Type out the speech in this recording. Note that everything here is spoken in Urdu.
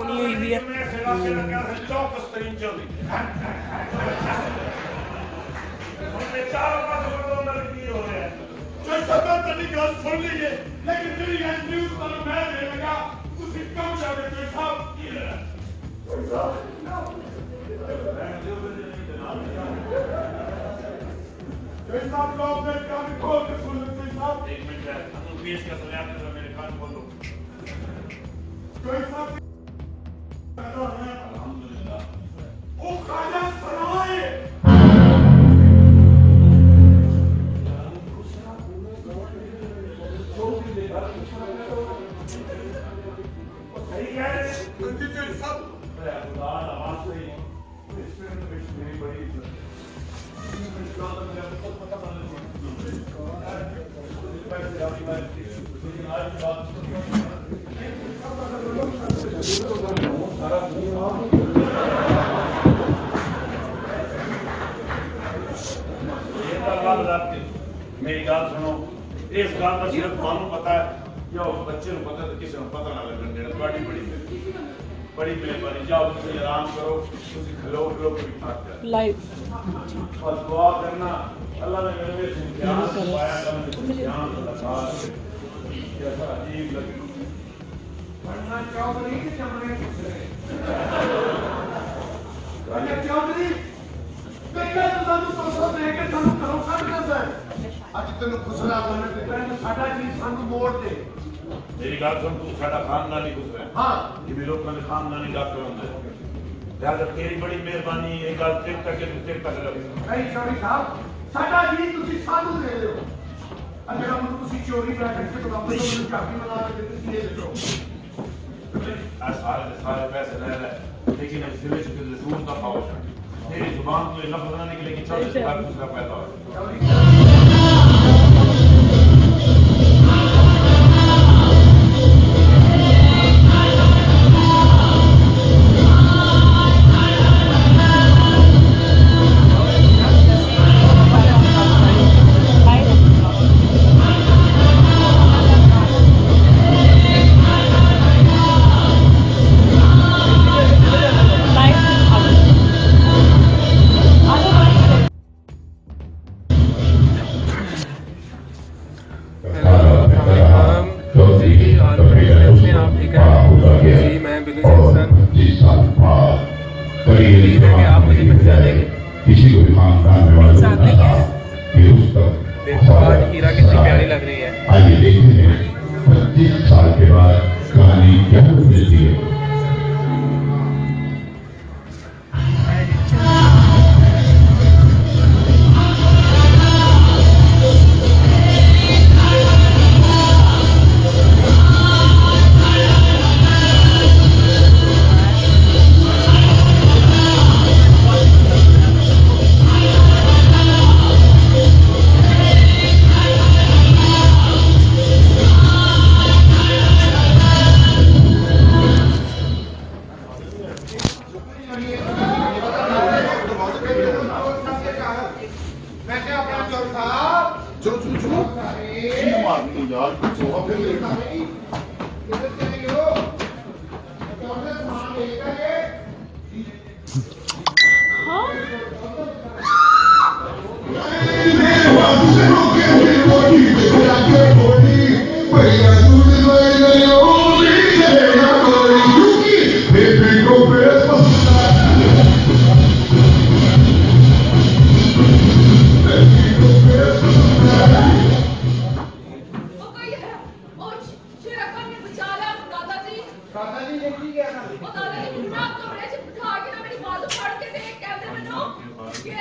ہونی ہوئی بھی ہے میں سیڑا کے لگا سے چوکس ترین چلی ہم نے چار پاس بڑھوں میں کی ہو رہے ہیں جو سب میں تنی گل سن لیے لیکن تیری یہ نیوز پر میں دے لگا تسی کم جاوے کوئی صاحب کی ہے کوئی صاحب لوگ نے کام کھول کے سن لیں کوئی صاحب ایک منٹ ہے ہم پیش کا ہے اس میں میری بڑی گال سنو اس گال کا صرف تمہیں پتا ہے یا اس بچے کو پتا ہے کسی کو پتا نہ لگن دینا بڑی مہربانی بڑی مہربانی جاؤ تھی آرام کرو تھی کھلو کھلو کے بٹھا کر لائف اور دعا کرنا اللہ نے میرے میں امتحان پایا تھا مجھے امتحان لگا کیسا عجیب لگے پڑھنا چودھری کے چمڑے کے کہنا ساڈا جی سانو موڑ دے میری گل سن تو ساڈا خاندانی گزرا ہے ہاں یہ بھی لوگوں نے خاندانی ڈاکٹر ہوندے لہذا تیری بڑی مہربانی یہ گل تیر تک تیر تک رکھ کئی چوری صاحب ساڈا جی تسی سانو دے دیو اگر ہم تسی چوری کر کے تو واپس نوں چابی بنا کے تسی دے دیو سارے سارے پیسے لے لے لیکن اس دل سے ضرور کا پاؤ تیری زبان تو یہ لفظ نہ نکلے کہ چوبیس لاکھ دوسرا پیدا ہو جی میں بلو جیکسن امید ہے کہ آپ مجھے گے دیکھو آج ہیرا کتنی پیاری لگ رہی ہے آئیے دیکھتے ہیں۔ پچیس سال کے بعد کہانی کیا ملتی ہے میں مارنی یار کچھ ہوا پھر دادا جی نے کی کیا تھا وہ دادا جی پورا کمرے چ بٹھا کے نا میری بازو پھاڑ کے دے کہتے مینوں کہ